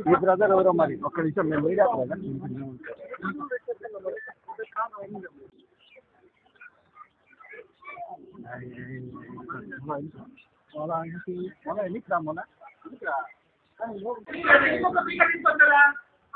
ఈ బ్రదర్ ఎవరో మరి? ఒక్క నిమిషం మేము మీడియా బ్రదర్ మొల ఎన్నికరా ఎన్నికరా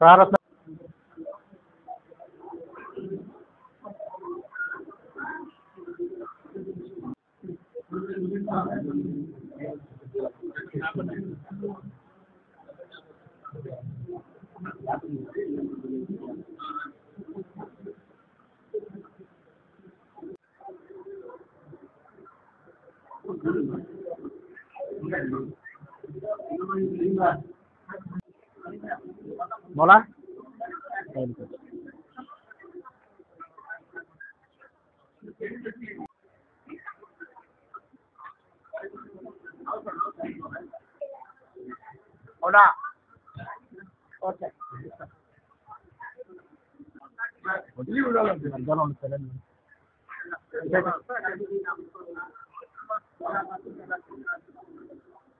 காரத்தை Thank you. বলা ওটা ওকে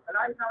Right now,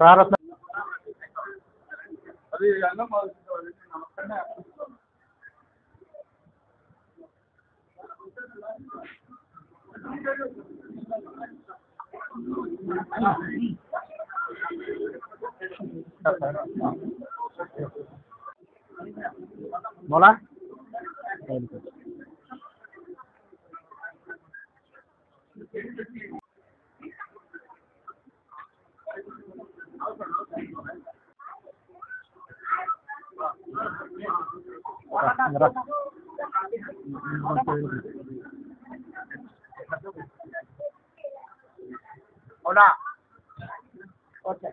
ప్రారంభ అది అన్న Gracias. बोला Hola. Okay.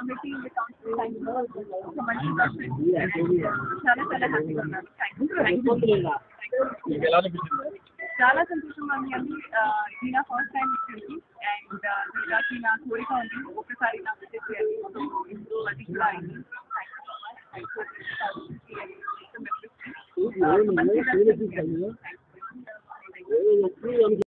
విడాలంటే అర్థం ఉంటుంది committee in the council time లో ఒక మంచి చాలా చాలా హ్యాపీగా ఉన్నాను థ్యాంక్ యూ ఎలా అనిపించింది చాలా సంతోషంగా ఉంది అండి ఆ, ఇది నా ఫస్ట్ టైం ఇక్కడికి అండ్ వీళ్ళకి నా కోరిక ఉంది ఒకసారి నా విజిట్ చేయాలి సో అది కూడా అయింది thank you so much thank you